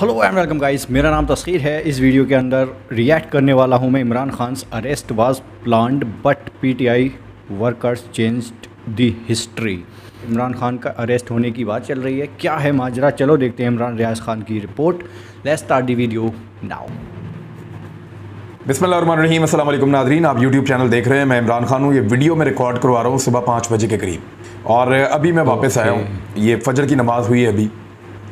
Hello and welcome guys मेरा नाम तस्खीर है। इस वीडियो के अंदर रिएक्ट करने वाला हूँ मैं Imran Khan. Arrest was planned but PTI workers changed the history Imran Khan का अरेस्ट होने की बात चल रही है। क्या है माजरा? चलो देखते हैं इमरान रियाज खान की report let's start the video now अस्सलाम वालेकुम नादरीन आप यूट्यूब चैनल देख रहे हैं। मैं इमरान खान हूँ। ये वीडियो मैं रिकॉर्ड करवा रहा हूँ सुबह पाँच बजे के करीब। और अभी मैं वापस आया हूँ। ये फजर की नमाज़ हुई है अभी।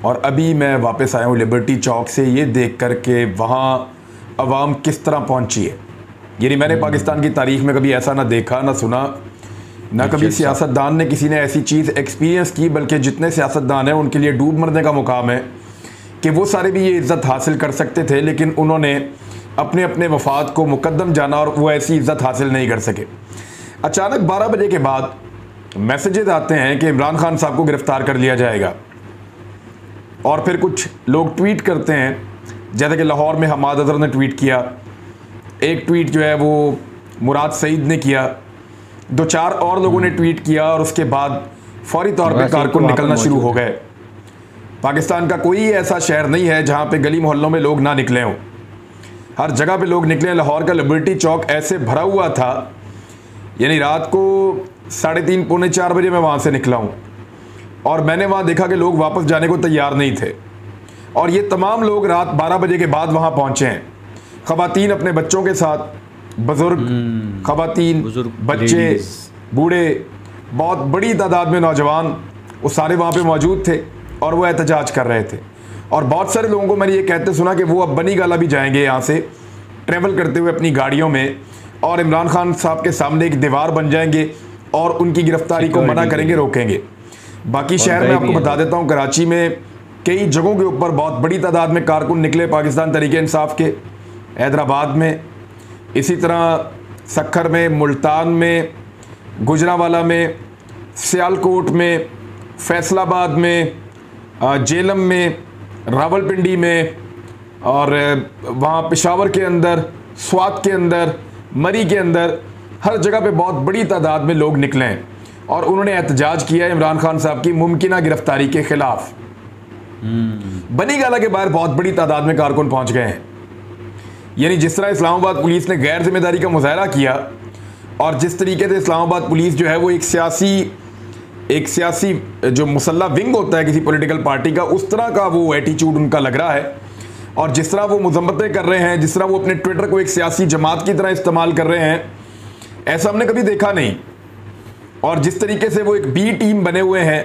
और अभी मैं वापस आया हूँ लिबर्टी चौक से। ये देख कर के वहाँ अवाम किस तरह पहुँची है? यानी मैंने हम्म। पाकिस्तान की तारीख में कभी ऐसा ना देखा ना सुना ना कभी सियासतदान ने किसी ने ऐसी चीज़ एक्सपीरियंस की बल्कि जितने सियासतदान हैं उनके लिए डूब मरने का मुकाम है कि वो सारे भी ये इज़्ज़त हासिल कर सकते थे लेकिन उन्होंने अपने अपने वफात को मुकदम जाना और वो ऐसी इज़्ज़त हासिल नहीं कर सके। अचानक 12 बजे के बाद मैसेजेज आते हैं कि इमरान खान साहब को गिरफ़्तार कर लिया जाएगा। और फिर कुछ लोग ट्वीट करते हैं जैसे कि लाहौर में हमाद अजहर ने ट्वीट किया। एक ट्वीट जो है वो मुराद सईद ने किया। दो चार और लोगों ने ट्वीट किया और उसके बाद फौरी तौर पर कारकुन निकलना शुरू हो गए। पाकिस्तान का कोई ऐसा शहर नहीं है जहाँ पे गली मोहल्लों में लोग ना निकले हों। हर जगह पे लोग निकले। लाहौर का लिबर्टी चौक ऐसे भरा हुआ था यानी रात को साढ़े तीन पौने चार बजे मैं वहाँ से निकला हूँ। और मैंने वहाँ देखा कि लोग वापस जाने को तैयार नहीं थे। और ये तमाम लोग रात बारह बजे के बाद वहाँ पहुँचे हैं। ख़वातीन अपने बच्चों के साथ बुज़ुर्ग हम्म, ख़वातीन बच्चे बूढ़े बहुत बड़ी तादाद में नौजवान वो सारे वहाँ पे मौजूद थे और वो एहतजाज कर रहे थे। और बहुत सारे लोगों को मैंने ये कहते सुना कि वो अब बनी गाला भी जाएँगे यहाँ से ट्रैवल करते हुए अपनी गाड़ियों में और इमरान खान साहब के सामने एक दीवार बन जाएँगे और उनकी गिरफ्तारी को मना करेंगे रोकेंगे। बाकी शहर में आपको बता देता हूँ कराची में कई जगहों के ऊपर बहुत बड़ी तादाद में कारकुन निकले पाकिस्तान तरीके इंसाफ के हैदराबाद में। इसी तरह सखर में मुल्तान में गुजरावाला में सियालकोट में फैसलाबाद में जेलम में रावलपिंडी में और वहाँ पेशावर के अंदर स्वात के अंदर मरी के अंदर हर जगह पे बहुत बड़ी तादाद में लोग निकले हैं। और उन्होंने एहतजाज किया इमरान खान साहब की मुमकिन गिरफ्तारी के खिलाफ। बनी गाला के बाहर बहुत बड़ी तादाद में कारकुन पहुँच गए हैं। यानी जिस तरह इस्लामाबाद पुलिस ने गैर ज़िम्मेदारी का मुजाहरा किया और जिस तरीके से इस्लामाबाद पुलिस जो है वो एक सियासी एक सियासी जो मुसल्ला विंग होता है किसी पॉलिटिकल पार्टी का, उस तरह का वो एटीट्यूड उनका लग रहा है। और जिस तरह वो मजम्मतें कर रहे हैं, जिस तरह वो अपने ट्विटर को एक सियासी जमात की तरह इस्तेमाल कर रहे हैं, ऐसा हमने कभी देखा नहीं। और जिस तरीके से वो एक बी टीम बने हुए हैं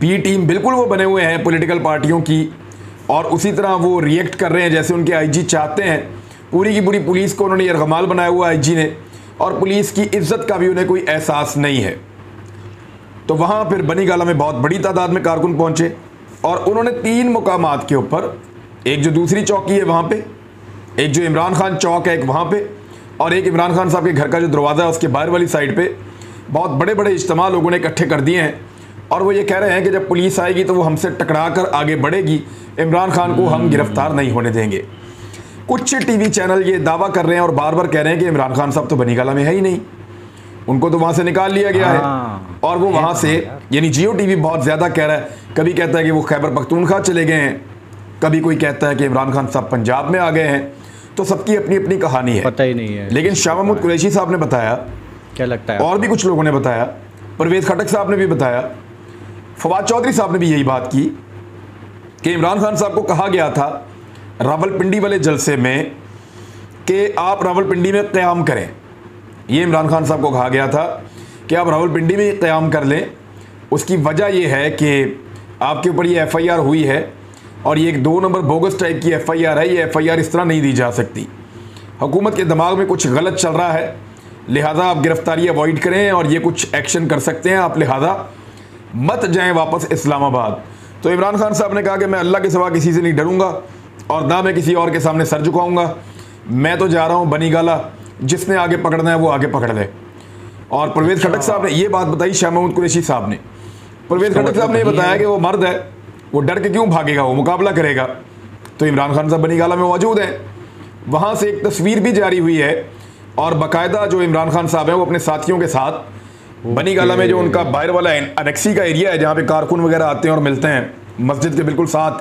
बी टीम बिल्कुल वो बने हुए हैं पॉलिटिकल पार्टियों की, और उसी तरह वो रिएक्ट कर रहे हैं जैसे उनके आईजी चाहते हैं। पूरी की पूरी पुलिस को उन्होंने यरगमाल बनाया हुआ आईजी ने, और पुलिस की इज़्ज़त का भी उन्हें कोई एहसास नहीं है। तो वहाँ फिर बनी गाला में बहुत बड़ी तादाद में कारकुन पहुँचे, और उन्होंने तीन मुकाम के ऊपर, एक जो दूसरी चौकी है वहाँ पे, एक जो इमरान खान चौक है एक वहाँ पे, और एक इमरान खान साहब के घर का जो दरवाज़ा है उसके बाहर वाली साइड पे बहुत बड़े बड़े इज्तम लोगों ने इकट्ठे कर दिए हैं। और वो ये कह रहे हैं कि जब पुलिस आएगी तो वो हमसे टकरा कर आगे बढ़ेगी। इमरान खान को हम गिरफ़्तार नहीं होने देंगे। कुछ टीवी चैनल ये दावा कर रहे हैं और बार बार कह रहे हैं कि इमरान खान साहब तो बनी गाला में है ही नहीं। उनको तो वहाँ से निकाल लिया गया है। हाँ। और वो वहाँ से यानी जियो टीवी बहुत ज़्यादा कह रहा है। कभी कहता है कि वो खैबर पख्तूनखा चले गए हैं। कभी कोई कहता है कि इमरान खान साहब पंजाब में आ गए हैं। तो सबकी अपनी अपनी कहानी है। पता ही नहीं है। लेकिन शाह महमूद कुरैशी साहब ने बताया क्या लगता है और भी कुछ लोगों ने बताया परवेज खटक साहब ने भी बताया फवाद चौधरी साहब ने भी यही बात की कि इमरान खान साहब को कहा गया था रावलपिंडी वाले जलसे में कि आप रावलपिंडी में क़्याम करें। ये इमरान खान साहब को कहा गया था कि आप रावलपिंडी में क़्याम कर लें। उसकी वजह यह है कि आपके ऊपर ये एफ़आईआर हुई है और ये एक दो नंबर बोगस टाइप की एफ़आईआर है। ये एफ़आईआर इस तरह नहीं दी जा सकती। हुकूमत के दिमाग में कुछ गलत चल रहा है। लिहाजा आप गिरफ्तारी अवॉइड करें और ये कुछ एक्शन कर सकते हैं। आप लिहाजा मत जाएँ वापस इस्लामाबाद। तो इमरान खान साहब ने कहा कि मैं अल्लाह के सिवा किसी से नहीं डरूँगा और ना मैं किसी और के सामने सर झुकाऊँगा। मैं तो जा रहा हूँ बनी गाला। जिसने आगे पकड़ना है वो आगे पकड़ ले। और परवेज खटक साहब ने ये बात बताई शाह महमूद कुरैशी साहब ने। परवेज खटक साहब ने बताया कि वो मर्द है वो डर के क्यों भागेगा वो मुकाबला करेगा? तो इमरान खान साहब बनी गाला में मौजूद हैं। वहाँ से एक तस्वीर भी जारी हुई है और बाकायदा जो इमरान खान साहब हैं वो अपने साथियों के साथ बनी गाला में जो उनका बाहर वाला अनेक्सी का एरिया है जहाँ पे कारकुन वगैरह आते हैं और मिलते हैं मस्जिद के बिल्कुल साथ।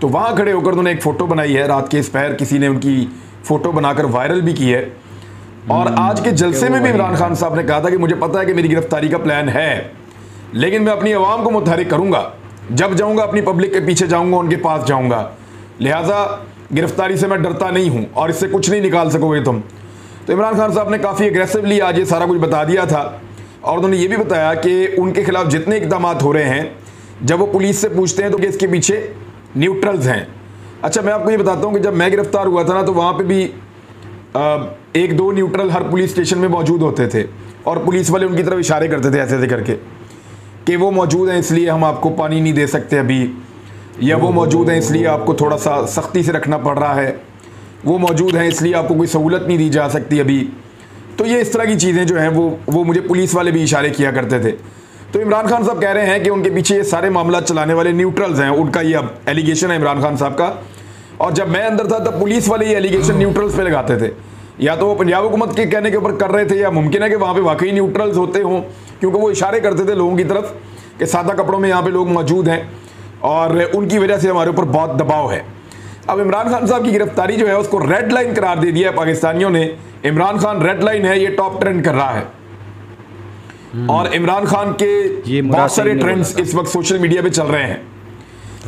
तो वहाँ खड़े होकर उन्होंने एक फ़ोटो बनाई है रात के इस पैर किसी ने उनकी फ़ोटो बनाकर वायरल भी की है। और हम्म, आज के जलसे में भी इमरान खान साहब ने कहा था कि मुझे पता है कि मेरी गिरफ्तारी का प्लान है लेकिन मैं अपनी आवाम को मुतहरिक करूँगा। जब जाऊँगा अपनी पब्लिक के पीछे जाऊँगा उनके पास जाऊँगा। लिहाजा गिरफ्तारी से मैं डरता नहीं हूँ और इससे कुछ नहीं निकाल सकोगे तुम। तो इमरान खान साहब ने काफ़ी एग्रेसिवली आज ये सारा कुछ बता दिया था और उन्होंने ये भी बताया कि उनके खिलाफ जितने इकदाम हो रहे हैं, जब वो पुलिस से पूछते हैं तो कि इसके पीछे न्यूट्रल्स हैं। अच्छा मैं आपको ये बताता हूँ कि जब मैं गिरफ़्तार हुआ था ना तो वहाँ पर भी एक दो न्यूट्रल हर पुलिस स्टेशन में मौजूद होते थे और पुलिस वाले उनकी तरफ़ इशारे करते थे ऐसे ऐसे करके कि वो मौजूद हैं, इसलिए हम आपको पानी नहीं दे सकते अभी, या वो मौजूद हैं, इसलिए आपको थोड़ा सा सख्ती से रखना पड़ रहा है। वो मौजूद हैं, इसलिए आपको कोई सहूलत नहीं दी जा सकती अभी। तो ये इस तरह की चीज़ें जो हैं, वो वो मुझे पुलिस वाले भी इशारे किया करते थे। तो इमरान खान साहब कह रहे हैं कि उनके पीछे ये सारे मामला चलाने वाले न्यूट्रल्स हैं, उनका ये अब एलिगेशन है इमरान खान साहब का। और जब मैं अंदर था, तब पुलिस वाले ये एलिगेशन न्यूट्रल्स पे लगाते थे। या तो वो पंजाब हुकूमत के कहने के ऊपर कर रहे थे, या मुमकिन है कि वहाँ पे वाकई न्यूट्रल्स होते हों, क्योंकि वो इशारे करते थे लोगों की तरफ़ कि सादा कपड़ों में यहाँ पे लोग मौजूद हैं। और उनकी वजह से हमारे ऊपर बहुत दबाव है। अब इमरान खान साहब की गिरफ्तारी जो है उसको रेड लाइन करार दे दिया है पाकिस्तानियों ने। इमरान खान रेड लाइन है ये टॉप ट्रेंड कर रहा है। हम्म। और इमरान खान के बहुत सारे ट्रेंड्स इस वक्त सोशल मीडिया पे चल रहे हैं।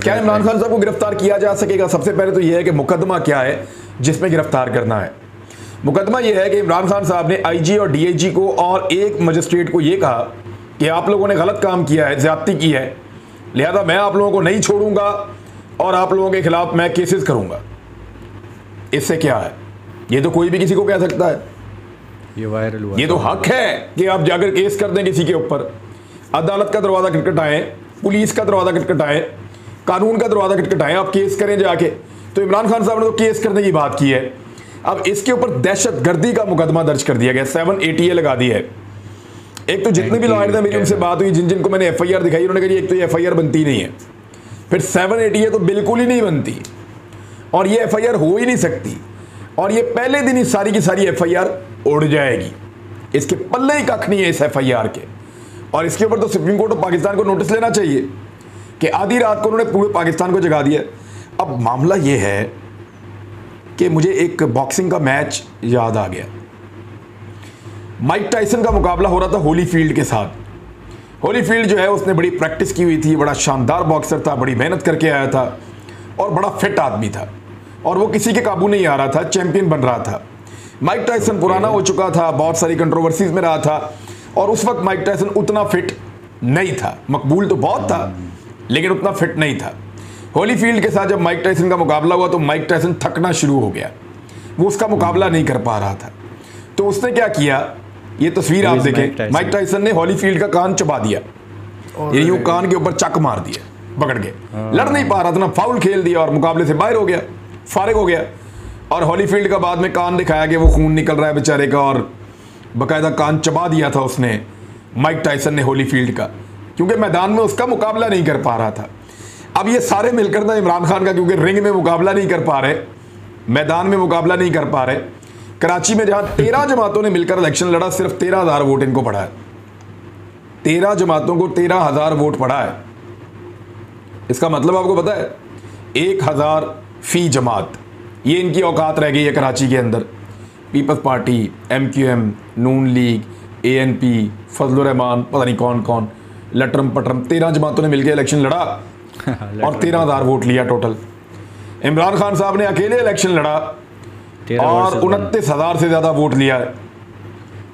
क्या इमरान खान साहब को गिरफ़्तार किया जा सकेगा? सबसे पहले तो यह है कि मुकदमा क्या है जिसमें गिरफ़्तार करना है। मुकदमा यह है कि इमरान खान साहब ने आईजी और डीआईजी को और एक मजिस्ट्रेट को यह कहा कि आप लोगों ने गलत काम किया है ज्यादती की है। लिहाजा मैं आप लोगों को नहीं छोड़ूँगा और आप लोगों के खिलाफ मैं केसेस करूँगा। इससे क्या है? ये तो कोई भी किसी को कह सकता है। ये वायरल हुआ ये तो हक है कि आप जाकर केस कर दें किसी के ऊपर। अदालत का दरवाज़ा खटखटाएँ पुलिस का दरवाज़ा खटखटाएँ कानून का दरवाज़ा खटखटाएँ आप केस करें जाके। तो इमरान खान साहब ने तो केस करने की बात की है। अब इसके ऊपर दहशत गर्दी का मुकदमा दर्ज कर दिया गया। सेवन ए लगा दी है। एक तो जितने भी लॉयर थे मेरी उनसे बात हुई जिन जिनको मैंने एफ़ दिखाई उन्होंने कहा एक तो ये एफ़ बनती नहीं है। फिर सेवन एटी ए तो बिल्कुल ही नहीं बनती। और ये एफआईआर हो ही नहीं सकती। और ये पहले दिन ही सारी की सारी एफआईआर उड़ जाएगी। इसके पल्ले ही कख नहीं है इस एफआईआर के। और इसके ऊपर तो सुप्रीम कोर्ट ऑफ़ पाकिस्तान को नोटिस लेना चाहिए कि आधी रात को उन्होंने पूरे पाकिस्तान को जगा दिया। अब मामला ये है कि मुझे एक बॉक्सिंग का मैच याद आ गया। माइक टाइसन का मुकाबला हो रहा था होली फ़ील्ड के साथ। होली फ़ील्ड जो है, उसने बड़ी प्रैक्टिस की हुई थी, बड़ा शानदार बॉक्सर था, बड़ी मेहनत करके आया था और बड़ा फिट आदमी था। और वो किसी के काबू नहीं आ रहा था, चैंपियन बन रहा था। माइक टाइसन पुराना हो चुका था, बहुत सारी कंट्रोवर्सीज में रहा था, और उस वक्त माइक टाइसन उतना फिट नहीं था। मकबूल तो बहुत था, लेकिन उतना फिट नहीं था। होली फ़ील्ड के साथ जब माइक टाइसन का मुकाबला हुआ तो माइक टाइसन थकना शुरू हो गया। वो उसका मुकाबला नहीं कर पा रहा था। तो उसने क्या किया ये तस्वीर आप देखें। माइक टाइसन ने हॉलीफील्ड का कान चबा दिया। ये यूँ कान के ऊपर चक मार दिया पकड़ के। हाँ। लड़ नहीं पा रहा था ना फाउल खेल दिया और मुकाबले से बाहर हो गया फारिग हो गया। और हॉलीफील्ड का बाद में कान दिखाया कि वो खून निकल रहा है बेचारे का और बाकायदा कान चबा दिया था उसने माइक टाइसन ने होलीफील्ड का। क्योंकि मैदान में उसका मुकाबला नहीं कर पा रहा था। अब ये सारे मिलकर ना इमरान खान का क्योंकि रिंग में मुकाबला नहीं कर पा रहे मैदान में मुकाबला नहीं कर पा रहे कराची में जहाँ तेरह जमातों ने मिलकर इलेक्शन लड़ा सिर्फ़ तेरह हज़ार वोट इनको पड़ा है। तेरह जमातों को तेरह हज़ार वोट पड़ा है। इसका मतलब आपको पता है? एक हज़ार फ़ी जमात। ये इनकी औकात रह गई है कराची के अंदर। Peoples party M Q M Noon league A N P Fazlur Rahman पता नहीं कौन कौन लटरम पटरम तेरह जमातों ने मिलकर इलेक्शन लड़ा और तेरह हज़ार वोट लिया टोटल इमरान खान साहब ने अकेले इलेक्शन लड़ा। और उनतीस हज़ार से ज़्यादा वोट लिया है।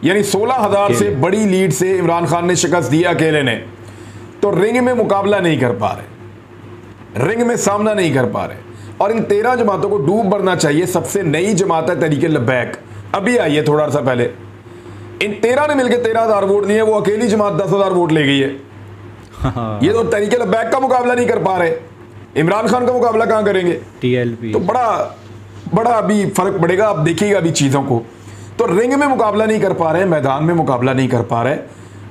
यानी सोलह हज़ार से बड़ी लीड से इमरान खान ने शिकस्त दिया अकेले ने। तो रिंग में मुकाबला नहीं कर पा रहे। रिंग में सामना नहीं कर पा रहे। और इन तेरह जमातों को डूब भरना चाहिए सबसे नई जमात है तरीके लबैक अभी आई है थोड़ा सा पहले। इन तेरह ने मिलकर तेरह हज़ार वोट लिए वो अकेली जमात दस हज़ार वोट ले गई है। हाँ। ये तो तरीके लबैक का मुकाबला नहीं कर पा रहे। इमरान खान का मुकाबला कहाँ करेंगे? टीएलपी। तो बड़ा बड़ा अभी फ़र्क पड़ेगा, आप देखिएगा अभी चीज़ों को। तो रिंग में मुकाबला नहीं कर पा रहे, मैदान में मुकाबला नहीं कर पा रहे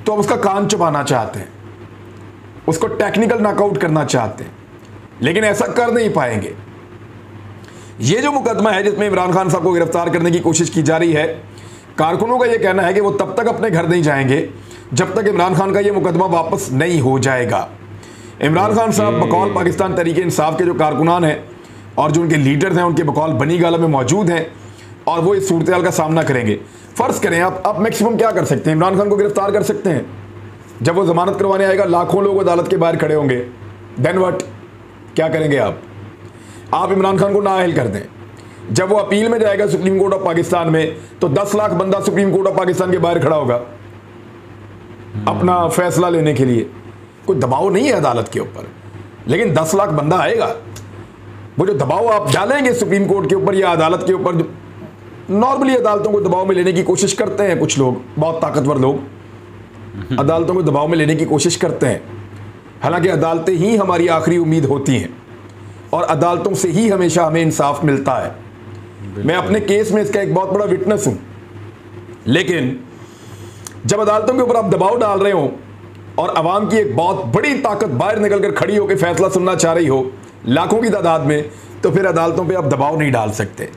तो अब उसका कान चुपाना चाहते हैं। उसको टेक्निकल नॉकआउट करना चाहते हैं। लेकिन ऐसा कर नहीं पाएँगे। ये जो मुकदमा है, जिसमें इमरान खान साहब को गिरफ़्तार करने की कोशिश की जा रही है, कारकुनों का यह कहना है कि वो तब तक अपने घर नहीं जाएँगे, जब तक इमरान खान का यह मुकदमा वापस नहीं हो जाएगा। इमरान खान साहब बकौल पाकिस्तान तरीके इंसाफ के जो कारकुनान हैं और जो उनके लीडर्स हैं, उनके बकौल बनी गाला में मौजूद हैं और वो इस सूरत का सामना करेंगे। फ़र्ज़ करें आप आप मैक्सिमम क्या कर सकते हैं? इमरान खान को गिरफ़्तार कर सकते हैं। जब वो ज़मानत करवाने आएगा, लाखों लोग अदालत के बाहर खड़े होंगे। देन वट क्या करेंगे आप? आप इमरान खान को नाअहल कर दें। जब वो अपील में जाएगा सुप्रीम कोर्ट ऑफ़ पाकिस्तान में तो 10 लाख बंदा सुप्रीम कोर्ट ऑफ़ पाकिस्तान के बाहर खड़ा होगा। अपना फैसला लेने के लिए। कोई दबाव नहीं है अदालत के ऊपर। लेकिन 10 लाख बंदा आएगा। वो जो दबाव आप डालेंगे सुप्रीम कोर्ट के ऊपर या अदालत के ऊपर जो नॉर्मली अदालतों को दबाव में लेने की कोशिश करते हैं कुछ लोग बहुत ताकतवर लोग अदालतों को दबाव में लेने की कोशिश करते हैं। हालाँकि अदालतें ही हमारी आखिरी उम्मीद होती हैं और अदालतों से ही हमेशा हमें इंसाफ मिलता है। मैं अपने केस में इसका एक बहुत बड़ा विटनेस हूँ। लेकिन जब अदालतों के ऊपर आप दबाव डाल रहे हो और अवाम की एक बहुत बड़ी ताकत बाहर निकलकर खड़ी होकर फैसला सुनना चाह रही हो लाखों की तादाद में तो फिर अदालतों पे आप दबाव नहीं डाल सकते।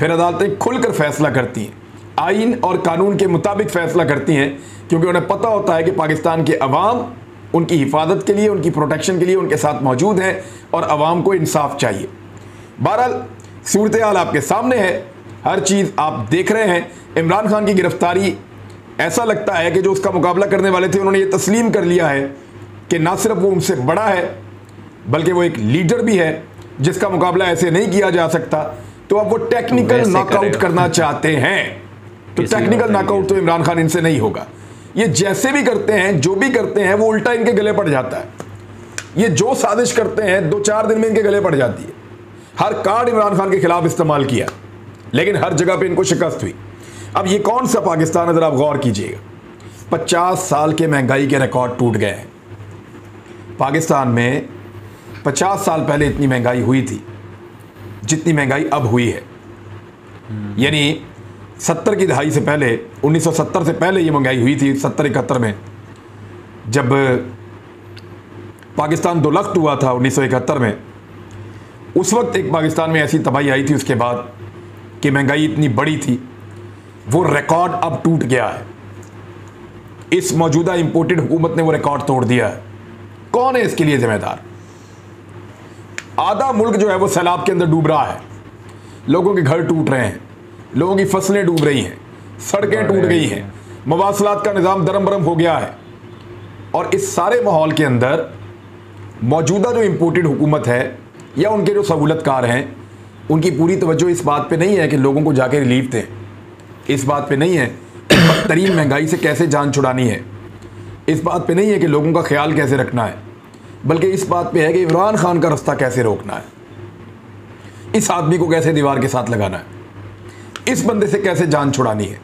फिर अदालतें खुलकर फैसला करती हैं। आइन और कानून के मुताबिक फैसला करती हैं, क्योंकि उन्हें पता होता है कि पाकिस्तान के अवाम उनकी हिफाजत के लिए, उनकी प्रोटेक्शन के लिए, उनके साथ मौजूद हैं और अवाम को इंसाफ चाहिए। बहरहाल सूरत हाल आपके सामने है। हर चीज़ आप देख रहे हैं। इमरान खान की गिरफ्तारी, ऐसा लगता है कि जो उसका मुकाबला करने वाले थे, उन्होंने ये तस्लीम कर लिया है कि ना सिर्फ़ वो उनसे बड़ा है बल्कि वो एक लीडर भी है जिसका मुकाबला ऐसे नहीं किया जा सकता। तो अब वो टेक्निकल नॉकआउट करना चाहते हैं। तो टेक्निकल नॉकआउट तो इमरान खान इनसे नहीं होगा। ये जैसे भी करते हैं जो भी करते हैं वो उल्टा इनके गले पड़ जाता है। ये जो साजिश करते हैं दो चार दिन में इनके गले पड़ जाती है। हर कार्ड इमरान खान के खिलाफ इस्तेमाल किया। लेकिन हर जगह पे इनको शिकस्त हुई। अब ये कौन सा पाकिस्तान है जरा आप गौर कीजिएगा। पचास साल के महँगाई के रिकॉर्ड टूट गए हैं। पाकिस्तान में पचास साल पहले इतनी महँगाई हुई थी, जितनी महँगाई अब हुई है। यानी सत्तर की दहाई से पहले 1970 से पहले ये महँगाई हुई थी, सत्तर इकहत्तर में। जब पाकिस्तान दो लख्त हुआ था उन्नीस सौ इकहत्तर में, उस वक्त एक पाकिस्तान में ऐसी तबाही आई थी उसके बाद कि महँगाई इतनी बड़ी थी, वो रिकॉर्ड अब टूट गया है। इस मौजूदा इंपोर्टेड हुकूमत ने वो रिकॉर्ड तोड़ दिया है। कौन है इसके लिए जिम्मेदार? आधा मुल्क जो है वो सैलाब के अंदर डूब रहा है। लोगों के घर टूट रहे हैं। लोगों की फ़सलें डूब रही हैं। सड़कें टूट गई हैं। मवासलात का निज़ाम दरम बरम हो गया है। और इस सारे माहौल के अंदर मौजूदा जो इम्पोर्टेड हुकूमत है या उनके जो सहूलतकार हैं उनकी पूरी तवज्जो इस बात पे नहीं है कि लोगों को जाके रिलीफ दें। इस बात पे नहीं है बदतरीन महँगाई से कैसे जान छुड़ानी है। इस बात पे नहीं है कि लोगों का ख्याल कैसे रखना है। बल्कि इस बात पे है कि इमरान खान का रास्ता कैसे रोकना है? इस आदमी को कैसे दीवार के साथ लगाना है? इस बंदे से कैसे जान छुड़ानी है?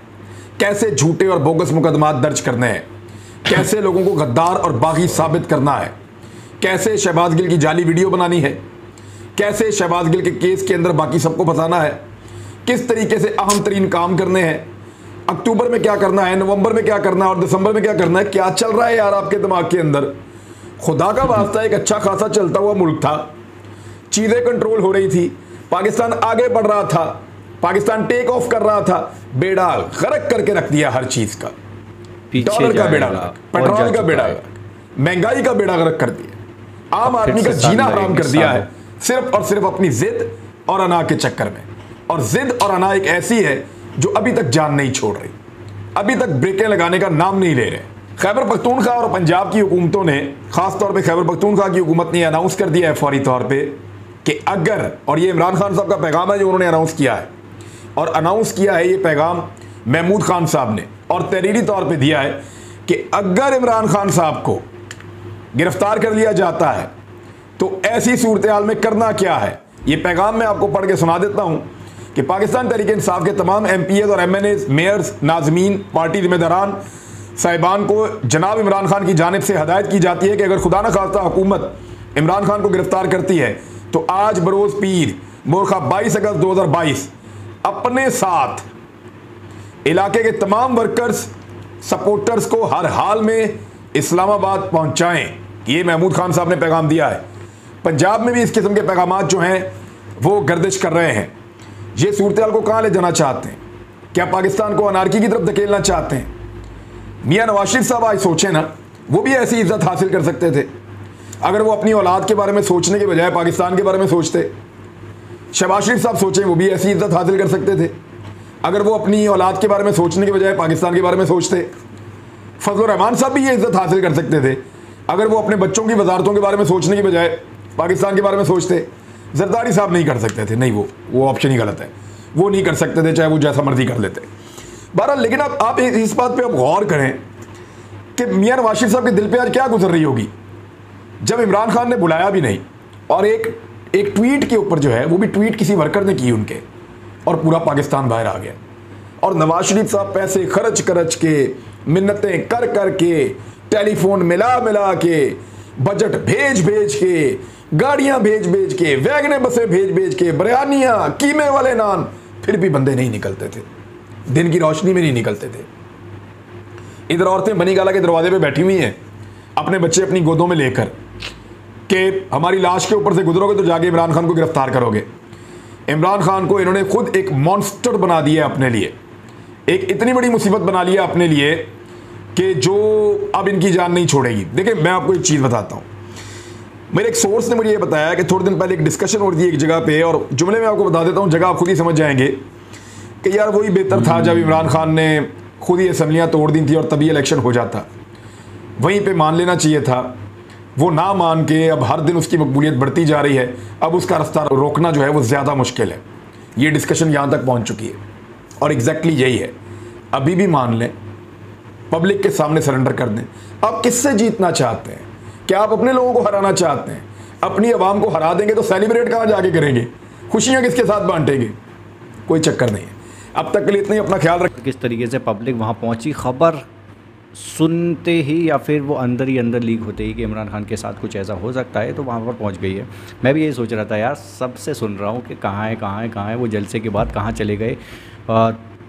कैसे झूठे और बोगस मुकदमात दर्ज करने हैं? कैसे लोगों को गद्दार और बागी साबित करना है? कैसे शहबाज गिल की जाली वीडियो बनानी है? कैसे शहबाज गिल के केस के अंदर बाकी सबको फंसाना है? किस तरीके से अहम तरीन काम करने हैं? अक्टूबर में क्या करना है? नवंबर में क्या करना है? और दिसंबर में क्या करना है? क्या चल रहा है यार आपके दिमाग के अंदर? खुदा का वास्ता एक अच्छा खासा चलता हुआ मुल्क था। चीज़ें कंट्रोल हो रही थी। पाकिस्तान आगे बढ़ रहा था। पाकिस्तान टेक ऑफ़ कर रहा था। बेड़ा गरक करके रख दिया हर चीज़ का। डॉलर का बेड़ा पेट्रोल का बेड़ा महँगाई का बेड़ा गरक कर दिया। आम आदमी का जीना हराम कर दिया है। सिर्फ़ और सिर्फ़ अपनी जिद और अना के चक्कर में। और जिद और अना एक ऐसी है जो अभी तक जान नहीं छोड़ रही। अभी तक ब्रेकें लगाने का नाम नहीं ले रहे। खैबर पख्तूनखा और पंजाब की हुकूमतों ने, खासतौर पर खैबर पख्तूनखा की हुकूमत ने अनाउंस कर दिया है फौरी तौर पर कि अगर, और ये इमरान खान साहब का पैगाम है जो उन्होंने अनाउंस किया है, और अनाउंस किया है ये पैगाम महमूद खान साहब ने, और तहरीरी तौर पे दिया है कि अगर इमरान खान साहब को गिरफ़्तार कर लिया जाता है तो ऐसी सूरत हाल में करना क्या है? ये पैगाम मैं आपको पढ़ के सुना देता हूँ कि पाकिस्तान तरीके इंसाफ के तमाम एम पी एज और एम एन एज मेयर्स नाजमीन, पार्टी जिम्मेदारान साहिबान को जनाब इमरान खान की जानब से हदायत की जाती है कि अगर खुदा न खास्ता हुकूमत इमरान खान को गिरफ़्तार करती है तो आज बरोज़ पीर मोरखा 22 अगस्त 2022 अपने साथ इलाके के तमाम वर्कर्स सपोर्टर्स को हर हाल में इस्लामाबाद पहुंचाएँ। ये महमूद खान साहब ने पैगाम दिया है। पंजाब में भी इस किस्म के पैगाम जो हैं, वो गर्दिश कर रहे हैं। ये सूरत को कहाँ ले जाना चाहते हैं? क्या पाकिस्तान को अनारकी की तरफ़ धकेलना चाहते हैं? मियाँ नवाज़ शरीफ साहब आज सोचें ना, वो भी ऐसी इज़्ज़त हासिल कर सकते थे। अगर वो अपनी औलाद के बारे में सोचने के बजाय पाकिस्तान के बारे में सोचते शहबाज शरीफ साहब सोचें वो भी ऐसी इज़्ज़त हासिल कर सकते थे। अगर वो अपनी औलाद के बारे में सोचने के बजाय पाकिस्तान के बारे में सोचते फजल रहमान साहब भी ये इज़्ज़त हासिल कर सकते थे। अगर वो अपने बच्चों की वजारतों के बारे में सोचने के बजाय पाकिस्तान के बारे में सोचते, जरदारी साहब नहीं कर सकते थे। नहीं, वो वो ऑप्शन ही गलत है। वो नहीं कर सकते थे, चाहे वो जैसा मर्ज़ी कर लेते। बहरहाल, लेकिन अब आप इस बात पे अब गौर करें कि मियाँ वाशिफ साहब के दिल पे आज क्या गुजर रही होगी? जब इमरान खान ने बुलाया भी नहीं, और एक एक ट्वीट के ऊपर जो है, वो भी ट्वीट किसी वर्कर ने की उनके, और पूरा पाकिस्तान बाहर आ गया। और नवाज़ शरीफ साहब पैसे खर्च खर्च के, मिन्नतें कर कर के, टेलीफोन मिला मिला के, बजट भेज भेज के, गाड़ियाँ भेज भेज के, वैगने बसें भेज भेज के, बरयानियाँ, कीमे वाले नान, फिर भी बंदे नहीं निकलते थे। दिन की रोशनी में नहीं निकलते थे। इधर औरतें बनी गाला के दरवाजे पे बैठी हुई हैं, अपने बच्चे अपनी गोदों में लेकर, कि हमारी लाश के ऊपर से गुजरोगे तो जाके इमरान खान को गिरफ़्तार करोगे। इमरान खान को इन्होंने खुद एक मॉन्स्टर बना दिया अपने लिए। एक इतनी बड़ी मुसीबत बना लिया अपने लिए कि जो अब इनकी जान नहीं छोड़ेगी। देखिए, मैं आपको एक चीज़ बताता हूँ। मेरे एक सोर्स ने मुझे ये बताया कि थोड़े दिन पहले एक डिस्कशन हो रही थी एक जगह पे, और जुमले में आपको बता देता हूँ, जगह आप खुद ही समझ जाएँगे। कि यार वही बेहतर था जब इमरान खान ने खुद ही असम्बलियाँ तोड़ दी थी और तभी इलेक्शन हो जाता। वहीं पे मान लेना चाहिए था। वो ना मान के अब हर दिन उसकी मकबूलियत बढ़ती जा रही है। अब उसका रास्ता रोकना जो है वो ज़्यादा मुश्किल है। ये डिस्कशन यहाँ तक पहुँच चुकी है। और एग्जैक्टली यही है। अभी भी मान लें पब्लिक के सामने सरेंडर कर दें। आप किससे जीतना चाहते हैं? क्या आप अपने लोगों को हराना चाहते हैं? अपनी आवाम को हरा देंगे तो सेलिब्रेट कहाँ जाके करेंगे? खुशियाँ किसके साथ बांटेंगे? कोई चक्कर नहीं है। अब तक के लिए इतना ही, अपना ख्याल रख किस तरीके से पब्लिक वहाँ पहुँची? खबर सुनते ही या फिर वो अंदर ही अंदर लीक होते ही कि इमरान खान के साथ कुछ ऐसा हो सकता है तो वहाँ पर पहुँच गई है। मैं भी यही सोच रहा था, यार, सबसे सुन रहा हूँ कि कहाँ है कहाँ है कहाँ है, वो जलसे के बाद कहाँ चले गए?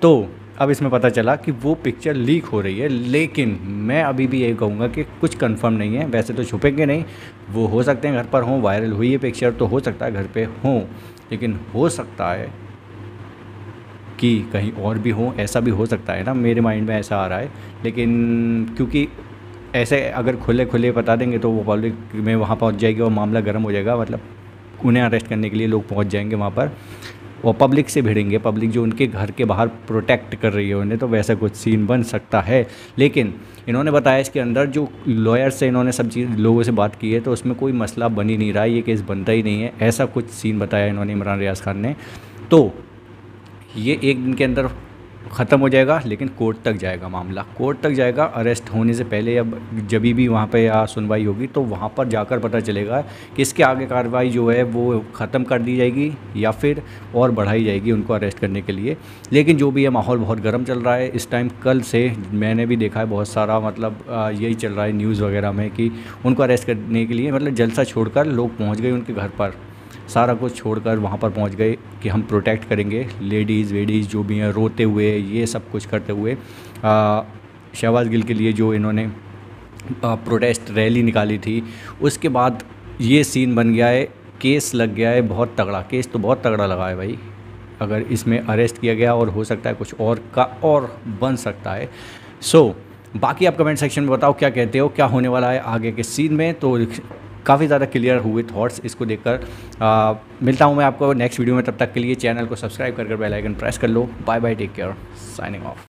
तो अब इसमें पता चला कि वो पिक्चर लीक हो रही है, लेकिन मैं अभी भी यही कहूँगा कि कुछ कंफर्म नहीं है। वैसे तो छुपेंगे नहीं। वो हो सकते हैं घर पर हों, वायरल हुई है पिक्चर तो हो सकता है घर पे हों, लेकिन हो सकता है कि कहीं और भी हो, ऐसा भी हो सकता है ना, मेरे माइंड में ऐसा आ रहा है। लेकिन क्योंकि ऐसे अगर खुले खुले बता देंगे तो वो पब्लिक में वहाँ पहुँच जाएगी और मामला गर्म हो जाएगा मतलब उन्हें अरेस्ट करने के लिए लोग पहुँच जाएँगे वहाँ पर। वो पब्लिक से भिड़ेंगे पब्लिक जो उनके घर के बाहर प्रोटेक्ट कर रही है उन्हें तो वैसा कुछ सीन बन सकता है। लेकिन इन्होंने बताया इसके अंदर जो लॉयर से इन्होंने सब चीज़, लोगों से बात की है तो उसमें कोई मसला बन ही नहीं रहा, ये केस बनता ही नहीं है। ऐसा कुछ सीन बताया इन्होंने, इमरान रियाज खान ने। तो ये एक दिन के अंदर ख़त्म हो जाएगा, लेकिन कोर्ट तक जाएगा मामला। कोर्ट तक जाएगा अरेस्ट होने से पहले अब जब भी वहाँ पे या सुनवाई होगी तो वहाँ पर जाकर पता चलेगा कि इसके आगे कार्रवाई जो है, वो ख़त्म कर दी जाएगी या फिर और बढ़ाई जाएगी उनको अरेस्ट करने के लिए। लेकिन जो भी है माहौल बहुत गर्म चल रहा है, इस टाइम कल से मैंने भी देखा है बहुत सारा मतलब यही चल रहा है न्यूज़ वगैरह में कि उनको अरेस्ट करने के लिए मतलब जलसा छोड़कर लोग पहुँच गए उनके घर पर। सारा कुछ छोड़कर वहाँ पर पहुँच गए कि हम प्रोटेक्ट करेंगे। लेडीज़ वेडीज़ जो भी हैं रोते हुए ये सब कुछ करते हुए शहबाज गिल के लिए जो इन्होंने प्रोटेस्ट रैली निकाली थी उसके बाद ये सीन बन गया है केस लग गया है बहुत तगड़ा केस तो बहुत तगड़ा लगा है भाई। अगर इसमें अरेस्ट किया गया और हो सकता है कुछ और का और बन सकता है। सो so, बाकी आप कमेंट सेक्शन में बताओ क्या कहते हो क्या होने वाला है आगे के सीन में तो काफ़ी ज़्यादा क्लियर हुए थॉट्स इसको देखकर। मिलता हूँ मैं आपको नेक्स्ट वीडियो में, तब तक के लिए चैनल को सब्सक्राइब कर बेलाइकन प्रेस कर लो। Bye bye take care signing off